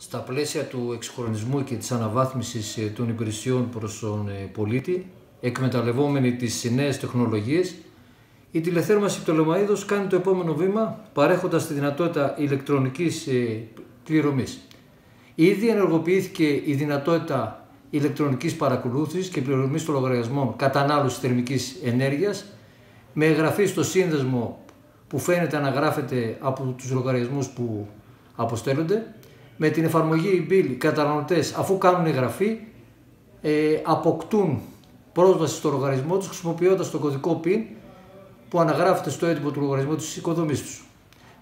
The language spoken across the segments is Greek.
Στα πλαίσια του εξυγχρονισμού και της αναβάθμισης ε, των υπηρεσιών προς τον ε, πολίτη, εκμεταλλευόμενοι τις νέες τεχνολογίες, η τηλεθέρμανση Πτολεμαίδος κάνει το επόμενο βήμα παρέχοντας τη δυνατότητα ηλεκτρονικής ε, πληρωμής. Ήδη ενεργοποιήθηκε η δυνατότητα ηλεκτρονικής παρακολούθησης και πληρωμής των λογαριασμών κατανάλωσης θερμικής ενέργειας με εγγραφή στο σύνδεσμο που φαίνεται να γράφεται από τους λογαριασμούς που αποστέλλονται με την εφαρμογή e-bill οι καταναλωτές αφού κάνουν εγγραφή ε, αποκτούν πρόσβαση στο λογαριασμό τους χρησιμοποιώντας το κωδικό PIN που αναγράφεται στο έντυπο του λογαριασμού της οικοδομής τους.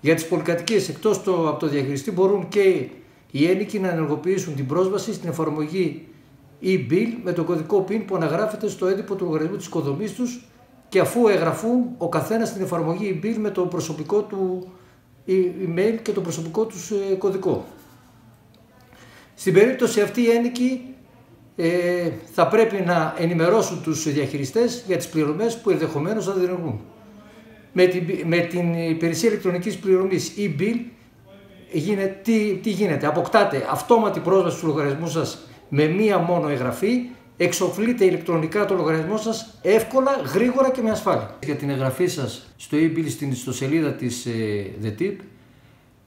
Για τις πολυκατοικίες εκτός το, από το διαχειριστή μπορούν και οι ένικοι να ενεργοποιήσουν την πρόσβαση στην εφαρμογή e-bill με το κωδικό PIN που αναγράφεται στο έντυπο του λογαριασμού της οικοδομής τους και αφού εγγραφούν ο καθένας στην εφαρμογή e-bill με το προσωπικό του email και το προσωπικό τους ε, κωδικό. Στην περίπτωση αυτή οι ένικοι ε, θα πρέπει να ενημερώσουν τους διαχειριστές για τις πληρωμές που ενδεχομένως θα διενεργούν. Με την, με την υπηρεσία ηλεκτρονικής πληρωμής e-bill γίνεται, τι, τι γίνεται, αποκτάτε αυτόματη πρόσβαση στους λογαριασμούς σας με μία μόνο εγγραφή, εξοφλείτε ηλεκτρονικά το λογαριασμό σας εύκολα, γρήγορα και με ασφάλεια. Για την εγγραφή σας στο e-bill στην ιστοσελίδα της ε, The Tip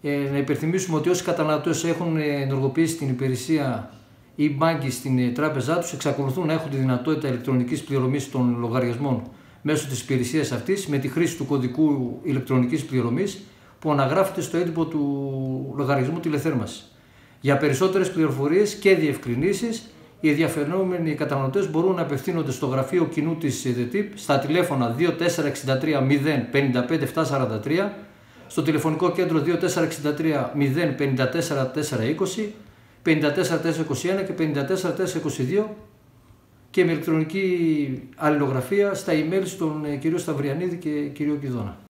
ε, να υπενθυμίσουμε ότι όσοι καταναλωτές έχουν ενεργοποιήσει την υπηρεσία e-banking στην ε, τράπεζά τους, εξακολουθούν να έχουν τη δυνατότητα ηλεκτρονικής πληρωμής των λογαριασμών μέσω της υπηρεσίας αυτής με τη χρήση του κωδικού ηλεκτρονικής πληρωμής που αναγράφεται στο έντυπο του λογαριασμού τηλεθέρμανσης. Για περισσότερες πληροφορίες και διευκρινήσεις, οι ενδιαφερόμενοι καταναλωτές μπορούν να απευθύνονται στο γραφείο κοινού της ΔΕΤΥΠ στα τηλέφωνα 2463 055 743 στο τηλεφωνικό κέντρο 2463 054 420, 54 421 και 54 422 και με ηλεκτρονική αλληλογραφία στα email στον ε, κύριο Σταυριανίδη και κύριο Κιδόνα.